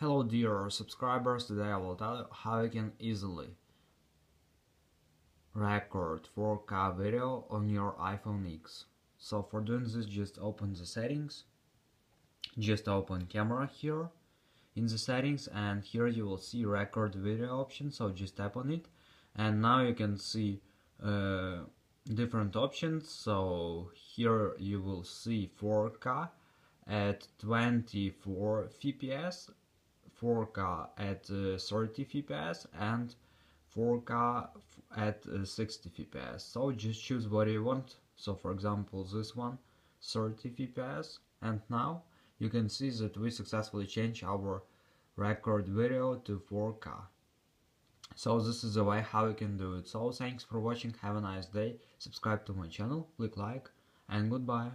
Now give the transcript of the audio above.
Hello dear subscribers, today I will tell you how you can easily record 4K video on your iPhone X. So for doing this just open the settings, just open camera here in the settings and here you will see record video option so just tap on it. And now you can see uh, different options. So here you will see 4K at 24 fps 4K at uh, 30 fps and 4K at uh, 60 fps so just choose what you want. So for example this one 30 fps and now you can see that we successfully changed our record video to 4K so this is the way how you can do it. So thanks for watching. Have a nice day. Subscribe to my channel. Click like. And goodbye